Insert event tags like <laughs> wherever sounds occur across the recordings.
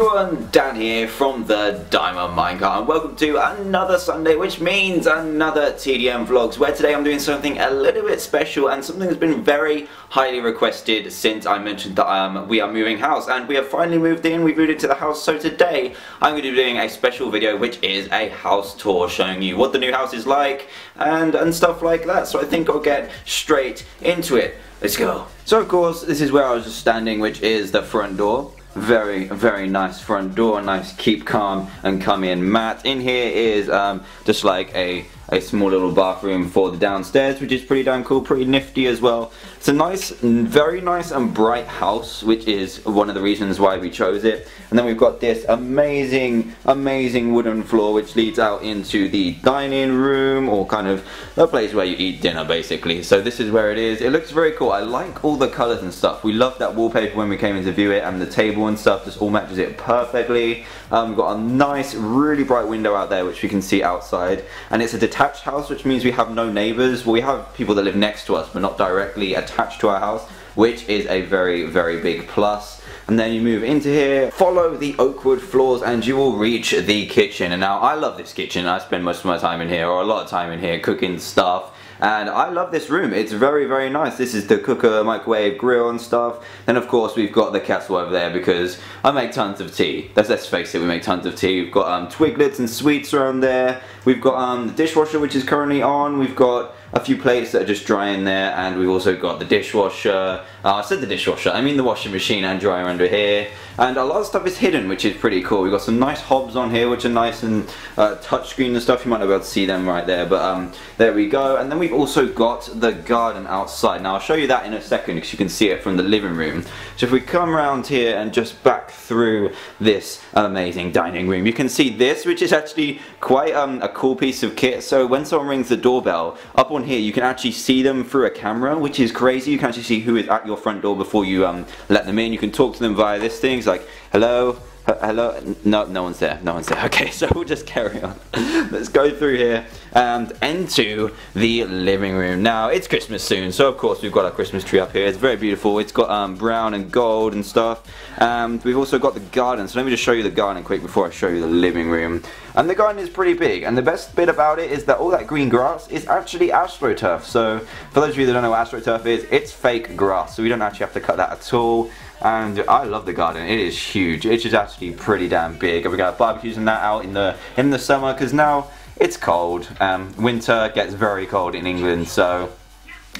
everyone, Dan here from the Diamond Minecart and welcome to another Sunday which means another TDM Vlogs where today I'm doing something a little bit special and something that's been very highly requested since I mentioned that um, we are moving house and we have finally moved in, we've moved into the house so today I'm going to be doing a special video which is a house tour showing you what the new house is like and, and stuff like that so I think I'll get straight into it. Let's go. So of course this is where I was just standing which is the front door very very nice front door nice keep calm and come in. Mat in here is um, just like a a small little bathroom for the downstairs which is pretty damn cool pretty nifty as well it's a nice very nice and bright house which is one of the reasons why we chose it. And then we've got this amazing amazing wooden floor which leads out into the dining room or kind of a place where you eat dinner basically. So this is where it is. It looks very cool. I like all the colors and stuff. We love that wallpaper when we came in to view it and the table and stuff just all matches it perfectly. Um, we've got a nice really bright window out there which we can see outside. And it's a detached house, which means we have no neighbours. Well, we have people that live next to us, but not directly attached to our house, which is a very, very big plus. And then you move into here, follow the oak wood floors, and you will reach the kitchen. And now, I love this kitchen. I spend most of my time in here, or a lot of time in here, cooking stuff and I love this room. It's very very nice. This is the cooker microwave grill and stuff. Then of course we've got the kettle over there because I make tons of tea. Let's, let's face it we make tons of tea. We've got um, twiglets and sweets around there. We've got um, the dishwasher which is currently on. We've got a few plates that are just drying there. And we've also got the dishwasher. Uh, I said the dishwasher. I mean the washing machine and dryer under here. And a lot of stuff is hidden which is pretty cool. We've got some nice hobs on here which are nice and uh, touchscreen and stuff. You might not be able to see them right there but um, there we go. And then we've also got the garden outside. Now I'll show you that in a second because you can see it from the living room. So if we come around here and just back through this amazing dining room you can see this which is actually quite um, a cool piece of kit. So when someone rings the doorbell up on here you can actually see them through a camera which is crazy. You can actually see who is at your front door before you um, let them in. You can talk to them via this thing. It's like hello hello? No no one's there no one's there. <laughs> Okay so we'll just carry on. <laughs> Let's go through here and into the living room. Now it's Christmas soon so of course we've got our Christmas tree up here. It's very beautiful. It's got um, brown and gold and stuff. And we've also got the garden so let me just show you the garden quick before I show you the living room and the garden is pretty big and the best bit about it is that all that green grass is actually astroturf so for those of you that don't know what astroturf is it's fake grass so we don't actually have to cut that at all and I love the garden. It is huge. It is just actually pretty damn big. And We got barbecues and that out in the in the summer because now it's cold. Um, winter gets very cold in England, so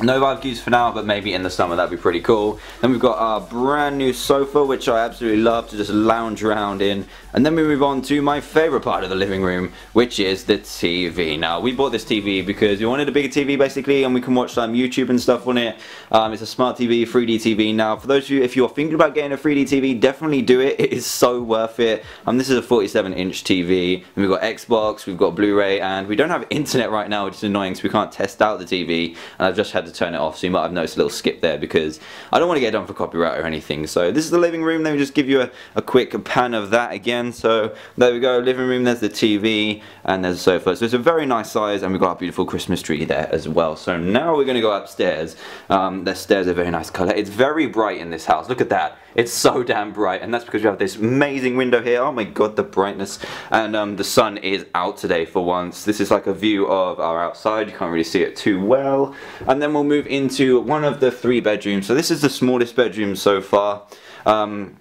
no barbecues for now, but maybe in the summer that'd be pretty cool. Then we've got our brand new sofa, which I absolutely love to just lounge around in. And then we move on to my favorite part of the living room, which is the TV. Now, we bought this TV because we wanted a bigger TV basically, and we can watch some YouTube and stuff on it. Um, it's a smart TV, 3D TV. Now, for those of you, if you're thinking about getting a 3D TV, definitely do it. It is so worth it. Um, this is a 47 inch TV, and we've got Xbox, we've got Blu-ray, and we don't have internet right now, which is annoying, so we can't test out the TV. And I've just had to turn it off so you might have noticed a little skip there because I don't want to get done for copyright or anything. So this is the living room. Let me just give you a, a quick pan of that again. So there we go living room there's the TV and there's a sofa. So it's a very nice size and we've got a beautiful Christmas tree there as well. So now we're going to go upstairs. Um, the stairs are very nice colour it's very bright in this house. Look at that it's so damn bright and that's because we have this amazing window here. Oh my god the brightness. And um, the sun is out today for once. This is like a view of our outside. You can't really see it too well. And then we'll move into one of the three bedrooms. So this is the smallest bedroom so far. Um,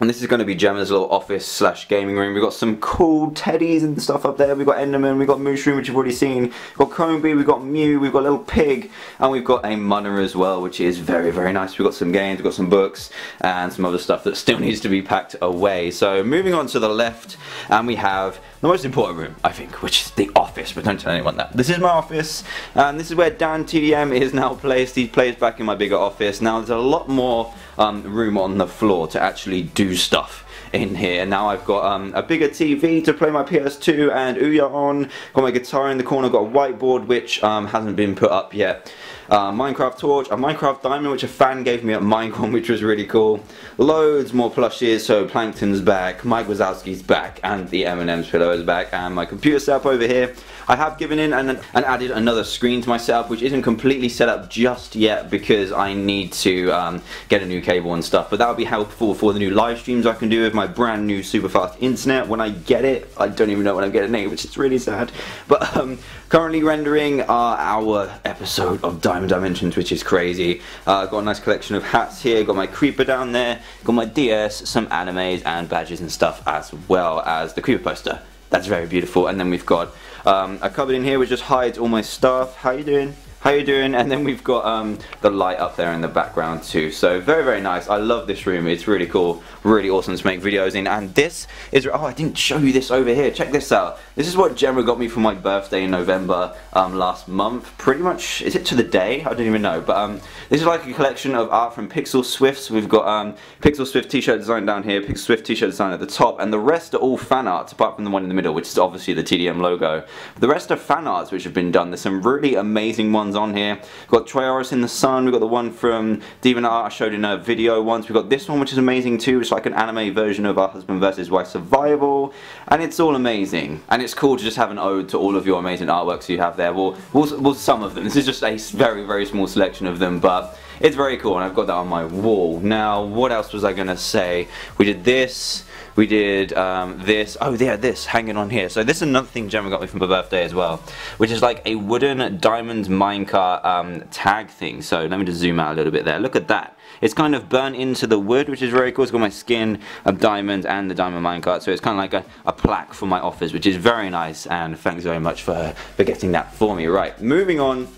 and this is going to be Gemma's little office slash gaming room. We've got some cool teddies and stuff up there. We've got Enderman, we've got Mushroom, which you've already seen. We've got Combee, we've got Mew, we've got Little Pig, and we've got a Munna as well, which is very, very nice. We've got some games, we've got some books, and some other stuff that still needs to be packed away. So moving on to the left, and we have the most important room, I think, which is the office, but don't tell anyone that. This is my office, and this is where Dan TDM is now placed. He's placed back in my bigger office. Now there's a lot more um, room on the floor to actually do stuff in here. Now I've got um, a bigger TV to play my PS2 and Ouya on. Got my guitar in the corner, got a whiteboard which um, hasn't been put up yet. uh, Minecraft torch, a Minecraft diamond which a fan gave me at Minecon <laughs> which was really cool. Loads more plushies, so Plankton's back, Mike Wazowski's back, and the M&M's pillow is back, and my computer setup over here. I have given in and, and added another screen to myself which isn't completely set up just yet because I need to um, get a new cable and stuff, but that will be helpful for the new live streams I can do with my brand new super fast internet when I get it. I don't even know when I'm getting it, which is really sad. But um, currently rendering our episode of Diamond Dimensions, which is crazy. Uh, got a nice collection of hats here, got my creeper down there, got my DS, some animes and badges and stuff as well as the creeper poster. That's very beautiful. And then we've got um, a cupboard in here which just hides all my stuff. How you doing? How you doing? And then we've got um, the light up there in the background too. So very, very nice. I love this room. It's really cool, really awesome to make videos in. And this is, oh, I didn't show you this over here. Check this out. This is what Gemma got me for my birthday in November um, last month. Pretty much, is it to the day? I don't even know. But um, this is like a collection of art from Pixel Swifts. We've got um, Pixel Swift t-shirt design down here, Pixel Swift t-shirt design at the top, and the rest are all fan arts, apart from the one in the middle, which is obviously the TDM logo. The rest are fan arts which have been done. There's some really amazing ones on here. We've got Trayaurus in the Sun, we've got the one from Demon Art I showed in a video once. We've got this one which is amazing too, it's like an anime version of Our Husband vs. Wife Survival, and it's all amazing. And it's cool to just have an ode to all of your amazing artworks you have there. Well, well, well some of them. This is just a very, very small selection of them, but it's very cool and I've got that on my wall. Now, what else was I going to say? We did this. We did um, this. Oh, yeah, this hanging on here. So this is another thing Gemma got me for my birthday as well, which is like a wooden diamond minecart um, tag thing. So let me just zoom out a little bit there. Look at that. It's kind of burnt into the wood, which is very cool. It's got my skin of diamonds and the diamond minecart. So it's kind of like a, a plaque for my office, which is very nice. And thanks very much for, for getting that for me. Right, moving on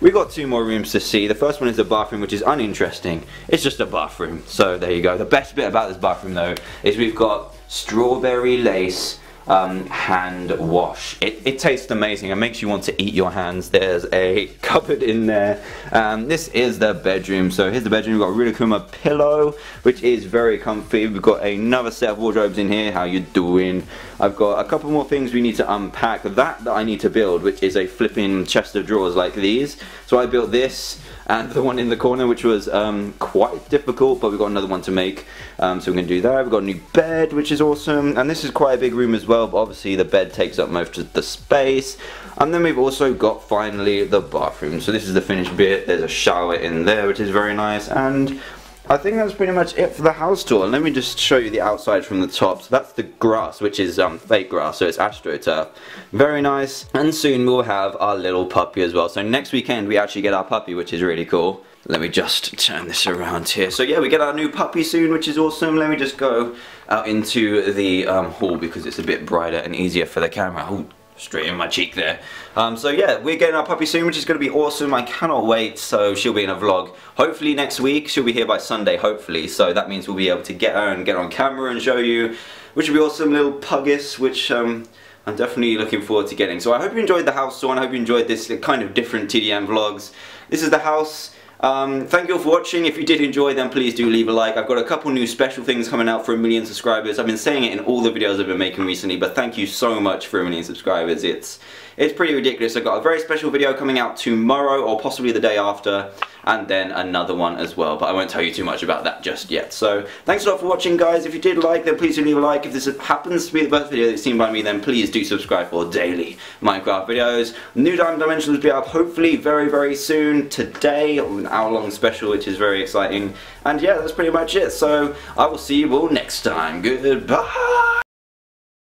we got two more rooms to see. The first one is the bathroom, which is uninteresting. It's just a bathroom. So there you go. The best bit about this bathroom, though, is we've got strawberry lace um, hand wash. It, it, tastes amazing. It makes you want to eat your hands. There's a <laughs> cupboard in there. Um, this is the bedroom. So here's the bedroom. We've got a Rilakkuma pillow, which is very comfy. We've got another set of wardrobes in here. How you doing? I've got a couple more things we need to unpack. That that I need to build, which is a flipping chest of drawers like these. So I built this and the one in the corner which was um, quite difficult but we've got another one to make um, so we're to do that. We've got a new bed which is awesome and this is quite a big room as well but obviously the bed takes up most of the space and then we've also got finally the bathroom so this is the finished bit there's a shower in there which is very nice and I think that's pretty much it for the house tour. Let me just show you the outside from the top. So that's the grass, which is um, fake grass, so it's AstroTurf. Very nice. And soon we'll have our little puppy as well. So next weekend we actually get our puppy, which is really cool. Let me just turn this around here. So yeah, we get our new puppy soon, which is awesome. Let me just go out into the um, hall because it's a bit brighter and easier for the camera. Ooh, straight in my cheek there. Um, so yeah, we're getting our puppy soon, which is going to be awesome. I cannot wait. So she'll be in a vlog. Hopefully next week. She'll be here by Sunday, hopefully. So that means we'll be able to get her and get on camera and show you, which will be awesome. Little puggis, which um, I'm definitely looking forward to getting. So I hope you enjoyed the house tour and I hope you enjoyed this kind of different TDM vlogs. This is the house. Um, thank you all for watching. If you did enjoy then please do leave a like. I've got a couple new special things coming out for a million subscribers. I've been saying it in all the videos I've been making recently, but thank you so much for a million subscribers. It's it's pretty ridiculous. I've got a very special video coming out tomorrow or possibly the day after and then another one as well but I won't tell you too much about that just yet. So thanks a lot for watching guys. If you did like then please do leave a like. If this happens to be the first video that's seen by me then please do subscribe for daily Minecraft videos. New Diamond Dimensions will be up hopefully very very soon today an hour long special which is very exciting and yeah that's pretty much it so I will see you all next time. Goodbye!